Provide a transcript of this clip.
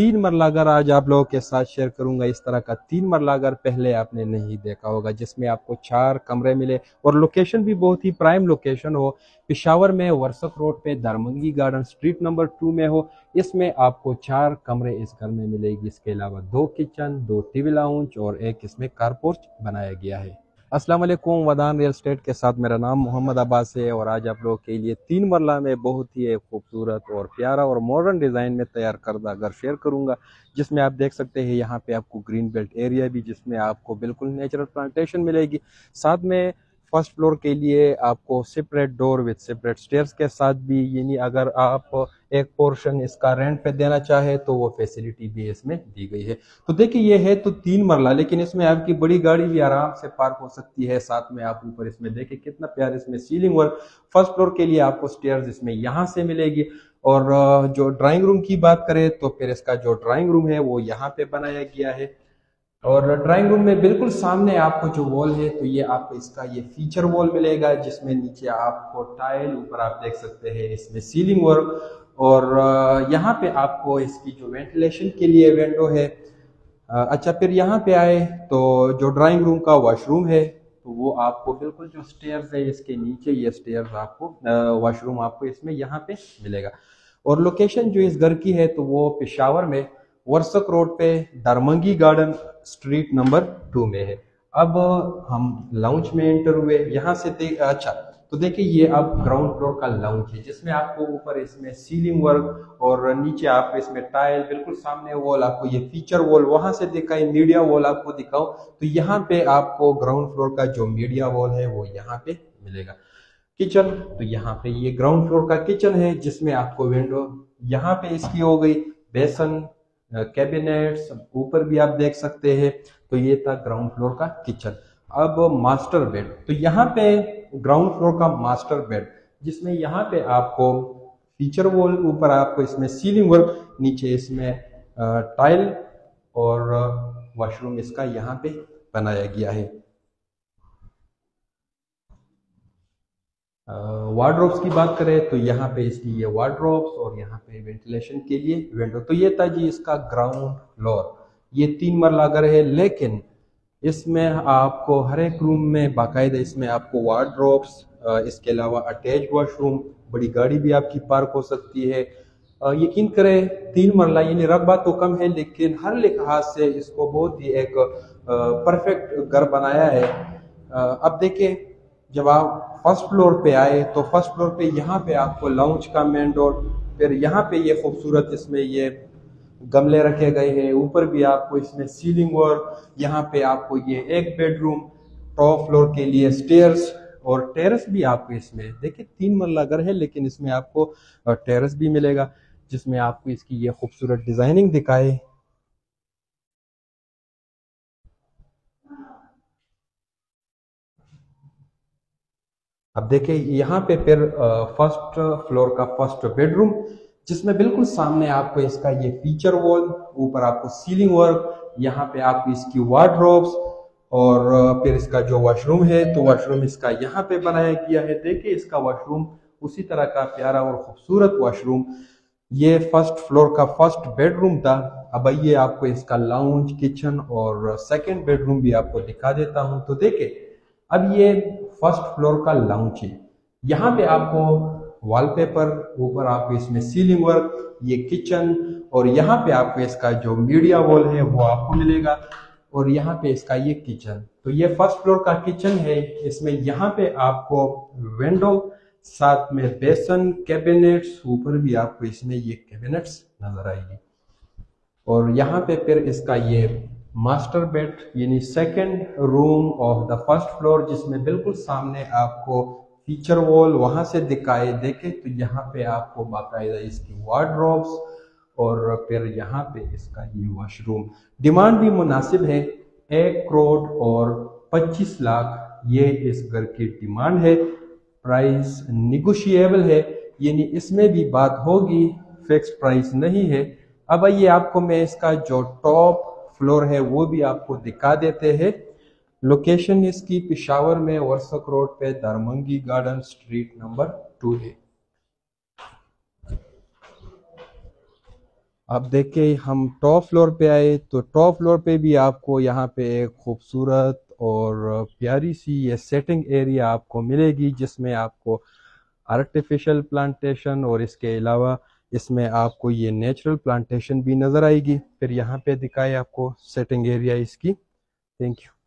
तीन मरला घर आज आप लोगों के साथ शेयर करूँगा। इस तरह का तीन मरला घर पहले आपने नहीं देखा होगा, जिसमें आपको चार कमरे मिले और लोकेशन भी बहुत ही प्राइम लोकेशन हो। पिशावर में, वर्सक रोड पे Darmangi garden street number two में हो। इसमें आपको चार कमरे इस घर में मिलेगी। इसके अलावा दो किचन दो टीवी लाउंज और एक इसमें कारपोर्च बनाया गया है। अस्सलाम वालेकुम, वदान रियल स्टेट के साथ मेरा नाम मोहम्मद अब्बास है और आज आप लोग के लिए तीन मरला में बहुत ही एक खूबसूरत और प्यारा और मॉडर्न डिज़ाइन में तैयार करदा घर शेयर करूँगा, जिसमें आप देख सकते हैं यहाँ पे आपको ग्रीन बेल्ट एरिया भी, जिसमें आपको बिल्कुल नेचुरल प्लांटेशन मिलेगी। साथ में फ़र्स्ट फ्लोर के लिए आपको separate door with separate stairs के साथ भी, यानी अगर आप एक पोर्शन इसका रेंट पे देना चाहे तो वो फैसिलिटी भी इसमें दी गई है। तो देखिए, ये है तो तीन मरला, लेकिन इसमें आपकी बड़ी गाड़ी भी आराम से पार्क हो सकती है। साथ में आप ऊपर इसमें देखिए, कितना प्यार इसमें सीलिंग वर्क फ़र्स्ट फ्लोर के लिए आपको स्टेयर्स इसमें यहाँ से मिलेगी। और, जो ड्राइंग रूम की बात करें तो फिर इसका जो ड्राइंग रूम है, वो यहाँ पे बनाया गया है। और ड्राइंग रूम में बिल्कुल सामने आपको जो वॉल है तो ये आपको इसका ये फीचर वॉल मिलेगा, जिसमें नीचे आपको टाइल ऊपर आप देख सकते हैं इसमें सीलिंग वर्क और यहाँ पे आपको इसकी जो वेंटिलेशन के लिए विंडो है। अच्छा फिर यहाँ पे आए तो जो ड्राइंग रूम का वॉशरूम है तो वो आपको बिल्कुल जो स्टेयर्स है, इसके नीचे ये स्टेयर्स आपको वॉशरूम आपको इसमें यहाँ पे मिलेगा। और लोकेशन जो इस घर की है तो वो पिशावर में वर्सक रोड पे Darmangi garden street number two में है। अब हम लाउंज में एंटर हुए, यहाँ से अच्छा तो देखिए ये अब ग्राउंड फ्लोर का लाउंज है, जिसमें आपको ऊपर इसमें सीलिंग वर्क और नीचे आप इसमें टाइल बिल्कुल सामने वॉल आपको ये फीचर वॉल वहाँ से दिखाई मीडिया वॉल आपको दिखाओ तो यहाँ पे आपको ग्राउंड फ्लोर का जो मीडिया वॉल है, वो यहाँ पे मिलेगा। किचन तो यहाँ पे ये ग्राउंड फ्लोर का किचन है, जिसमें आपको विंडो यहाँ पे इसकी हो गई बेसन कैबिनेट्स ऊपर भी आप देख सकते हैं तो ये था ग्राउंड फ्लोर का किचन अब मास्टर बेड तो यहाँ पे ग्राउंड फ्लोर का मास्टर बेड जिसमें यहाँ पे आपको फीचर वॉल ऊपर आपको इसमें सीलिंग वर्क नीचे इसमें टाइल और वॉशरूम इसका यहाँ पे बनाया गया है। वार्ड्रोब्स की बात करें तो यहाँ पे इसकी ये वार्ड्रोब्स और यहाँ पे वेंटिलेशन के लिए विंडो तो ये था जी इसका ग्राउंड फ्लोर ये तीन मरला घर है, लेकिन इसमें आपको हर एक रूम में बाकायदा इसमें आपको वार्ड्रोब्स इसके अलावा अटैच वॉशरूम बड़ी गाड़ी भी आपकी पार्क हो सकती है। यकीन करें, तीन मरला यानी रकबा तो कम है, लेकिन हर लिहाज से इसको बहुत ही एक परफेक्ट घर बनाया है। अब देखिए जब आप फ़र्स्ट फ्लोर पे आए तो फ़र्स्ट फ्लोर पे यहाँ पे आपको लाउंज का मेन डोर फिर यहाँ पे ये खूबसूरत इसमें ये गमले रखे गए हैं। ऊपर भी आपको इसमें सीलिंग और यहाँ पे आपको ये एक बेडरूम टॉप फ्लोर के लिए स्टेयर्स और टेरेस भी आपको इसमें। देखिए, तीन मरला घर है, लेकिन इसमें आपको टेरेस भी मिलेगा, जिसमें आपको इसकी ये खूबसूरत डिज़ाइनिंग दिखाए। अब देखिए, यहाँ पे फिर फ़र्स्ट फ्लोर का फ़र्स्ट बेडरूम जिसमें बिल्कुल सामने आपको इसका ये फीचर वॉल ऊपर आपको सीलिंग वर्क यहाँ पे आपको इसकी वार्ड्रोब्स और फिर इसका जो वॉशरूम है तो वॉशरूम इसका यहाँ पे बनाया गया है। देखिए, इसका वॉशरूम उसी तरह का प्यारा और खूबसूरत वॉशरूम ये फ़र्स्ट फ्लोर का फ़र्स्ट बेडरूम था। अब आइए आपको इसका लाउंज किचन और सेकंड बेडरूम भी आपको दिखा देता हूँ। तो देखे अब ये फ़र्स्ट फ्लोर का लाउंज है। यहाँ पे आपको वॉलपेपर ऊपर आपको इसमें सीलिंग वर्क ये किचन और यहाँ पे आपको इसका जो मीडिया वॉल है वो आपको मिलेगा और यहाँ पे इसका ये किचन तो ये फ़र्स्ट फ्लोर का किचन है। इसमें यहाँ पे आपको विंडो साथ में बेसन कैबिनेट्स ऊपर भी आपको इसमें ये कैबिनेट्स नज़र आएगी। और यहाँ पे फिर इसका ये मास्टर बेड यानी second room of the first floor जिसमें बिल्कुल सामने आपको फीचर वॉल वहाँ से दिखाए देखे तो यहाँ पे आपको बाकायदा इसकी वार्ड्रोब्स और फिर यहाँ पे इसका ये वॉशरूम डिमांड भी मुनासिब है, एक करोड़ और 25 लाख, ये इस घर की डिमांड है. प्राइस निगोशिएबल है, यानी इसमें भी बात होगी फिक्स प्राइस नहीं है. अब आइए आपको मैं इसका जो टॉप फ्लोर है, वो भी आपको दिखा देते हैं। लोकेशन इसकी पिशावर में वर्सक रोड पे Darmangi garden street number two है। अब देखिए हम टॉप फ्लोर पे आए तो टॉप फ्लोर पे भी आपको यहाँ पे एक खूबसूरत और प्यारी सी ये सेटिंग एरिया आपको मिलेगी, जिसमें आपको आर्टिफिशियल प्लांटेशन और इसके अलावा इसमें आपको ये नेचुरल प्लांटेशन भी नज़र आएगी। फिर यहाँ पे दिखाए आपको सेटिंग एरिया इसकी। Thank you